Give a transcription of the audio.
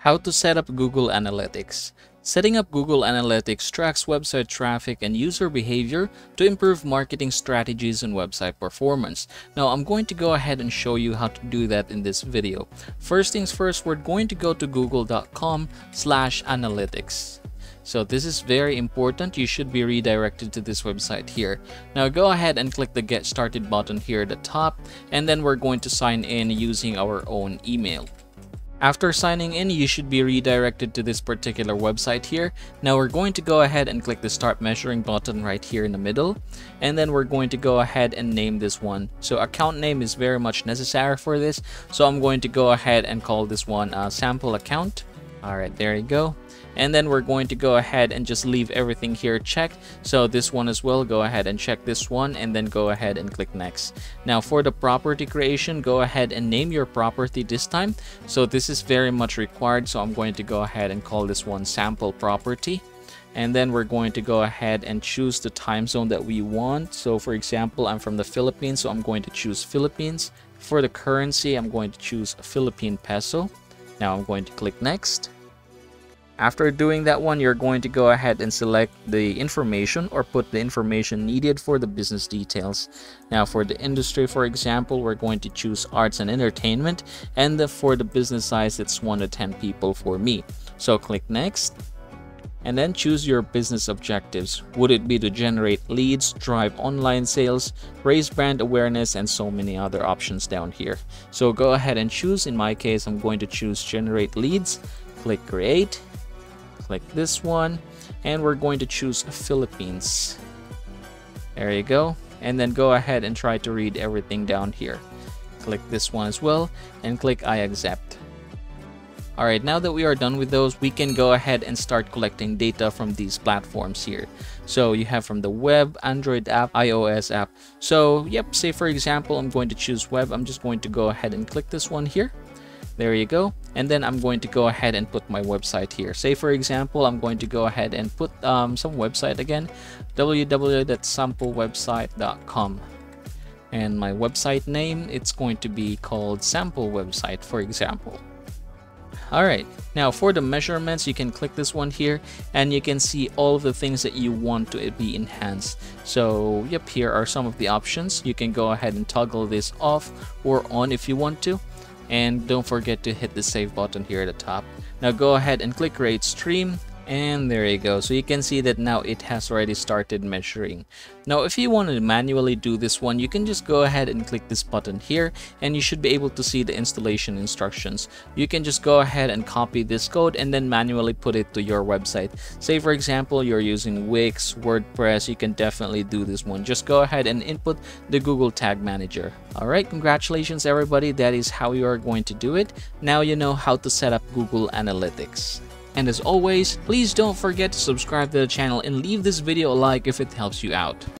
How to set up Google Analytics. Setting up Google Analytics tracks website traffic and user behavior to improve marketing strategies and website performance. Now I'm going to go ahead and show you how to do that in this video. First things first, we're going to go to google.com slash analytics. So this is very important. You should be redirected to this website here. Now go ahead and click the get started button here at the top and then we're going to sign in using our own email. After signing in, you should be redirected to this particular website here. Now we're going to go ahead and click the start measuring button right here in the middle. And then we're going to go ahead and name this one. So account name is very much necessary for this. So I'm going to go ahead and call this one a sample account. Alright, there you go and then we're going to go ahead and just leave everything here checked. So this one as well go ahead and check this one and then go ahead and click next. Now for the property creation go ahead and name your property this time. So this is very much required so I'm going to go ahead and call this one sample property. And then we're going to go ahead and choose the time zone that we want. So for example I'm from the Philippines so I'm going to choose Philippines. For the currency I'm going to choose Philippine peso. Now I'm going to click next after doing that one, you're going to go ahead and select the information or put the information needed for the business details. Now for the industry, for example, we're going to choose arts and entertainment and the, for the business size, it's 1 to 10 people for me. So click next and then choose your business objectives. Would it be to generate leads, drive online sales, raise brand awareness, and so many other options down here. So go ahead and choose. In my case, I'm going to choose generate leads, click create, click this one and we're going to choose Philippines there you go and then go ahead and try to read everything down here click this one as well and click I accept Alright, now that we are done with those, we can go ahead and start collecting data from these platforms here. So you have from the web, Android app, iOS app. So yep, say for example, I'm going to choose web. I'm just going to go ahead and click this one here there you go. And then I'm going to go ahead and put my website here. Say for example I'm going to go ahead and put um, some website again www.samplewebsite.com and my website name it's going to be called sample website for example. Alright, now for the measurements, you can click this one here and you can see all of the things that you want to be enhanced. So, yep, here are some of the options. You can go ahead and toggle this off or on if you want to and don't forget to hit the save button here at the top. Now go ahead and click create stream and there you go. So you can see that now it has already started measuring. Now if you want to manually do this one you can just go ahead and click this button here and you should be able to see the installation instructions. You can just go ahead and copy this code and then manually put it to your website. Say for example you're using Wix WordPress you can definitely do this one. Just go ahead and input the Google Tag Manager. Alright congratulations everybody. That is how you are going to do it. Now you know how to set up Google Analytics and as always, please don't forget to subscribe to the channel and leave this video a like if it helps you out.